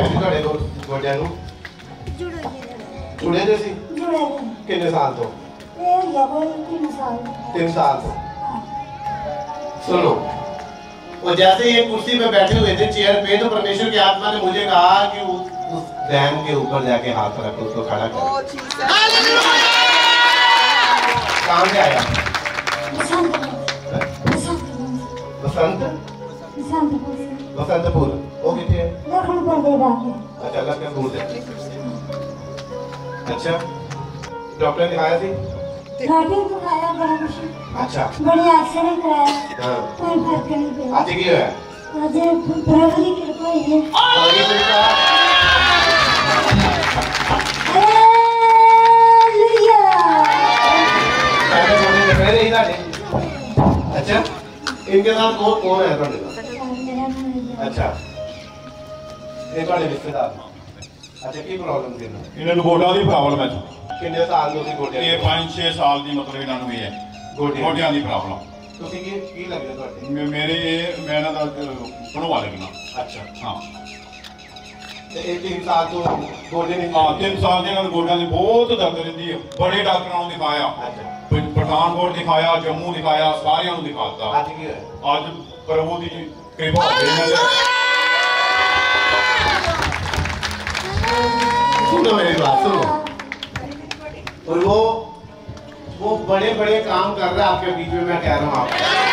ਕੀ ਹੋਇਆ ਸੀ ਤੁਹਾਡੇ ਗੋ- ਗੋਡਿਆਂ ਨੂੰ ਜੁੜੇ ਜੁੜੇ ਦੇ ਸੀ ਜੁੜੇ ਕਿੰਨੇ ਸਾਲ ਤੋਂ ਇਹ ਲਗੋ ਤਿੰਨ ਸਾਲ 3 साल से सुनो और जैसे ये कुर्सी पे बैठे हुए थे चेयर पे तो परमेश्वर की आत्मा ने मुझे कहा कि उस, उस डैम के ऊपर जाके हाथ रख उसको खड़ा कर कहाँ से आया बसंत बसंत बसंत बसंत बसंतपुर वो कितने है दे रहा है अच्छा अल्लाह क्या दूर दे अच्छा डॉक्टर ने दिखाया थी? डॉक्टर को खाया बड़ा मुश्किल अच्छा। बड़ी एक्सरे कराया। हाँ। कोई फ़र्क नहीं पड़ा। आज की है। आज प्रभु की कृपा है। और ये कृपा हालेलुया। पहले बोलने पहले ही ना अच्छा इनके साथ कौन कौन है? तुम्हारे साथ अच्छा। ਇਹ ਤੁਹਾਡੇ ਰਿਸ਼ਤੇਦਾਰ ਅੱਛਾ ਕੀ ਪ੍ਰੋਬਲਮ ਸੀ ਇਹਨਾਂ ਨੂੰ? ਇਹਨਾਂ ਨੂੰ ਗੋਡਾਂ ਦੀ ਪ੍ਰੋਬਲਮ ਹੈ ਜੀ। ਕਿੰਨੇ ਸਾਲ ਤੋਂ ਸੀ ਗੋਡਿਆਂ ਇਹ 5-6 ਸਾਲ ਦੀ ਮਤਲਬ ਇਹਨਾਂ ਨੂੰ ਇਹ ਹੈ। ਗੋਡਿਆਂ ਗੋਡਿਆਂ ਦੀ ਪ੍ਰੋਬਲਮ ਤੁਸੀਂ ਕੀ ਕੀ ਲੱਗਦਾ ਤੁਹਾਡੇ? ਮੇਰੇ ਇਹ ਮੈਂ ਇਹਨਾਂ ਦਾ ਬਣਵਾ ਲੱਗਣਾ ਅੱਛਾ। ਹਾਂ। ਤੇ ਇਹ ਤਿੰਨ ਸਾਲ ਤੋਂ ਗੋਡੇ ਨਹੀਂ ਹਾਂ ਤਿੰਨ ਸਾਲ ਦੇ ਇਹਨਾਂ ਨੂੰ ਗੋਡਿਆਂ ਦੀ ਬਹੁਤ ਦਰਦ ਰਹਿੰਦੀ ਹੈ। ਬੜੇ ਡਾਕਟਰਾਂ ਨੂੰ ਦਿਖਾਇਆ। ਅੱਛਾ। ਪ- ਪਠਾਨਕੋਟ ਦਿਖਾਇਆ ਜੰਮੂ ਦਿਖਾਇਆ ਸਾਰਿਆਂ ਨੂੰ ਦਿਖਾਤਾ। ਅੱਜ ਕੀ ਹੋਇਆ? ਅੱਜ ਪ੍ਰਭੂ ਦੀ ਕਿਰਪਾ ਹੋਈ ਇਹਨਾਂ ਦੇ। और वो वो बड़े बड़े काम कर रहा है आपके बीच में, मैं कह रहा हूँ आपको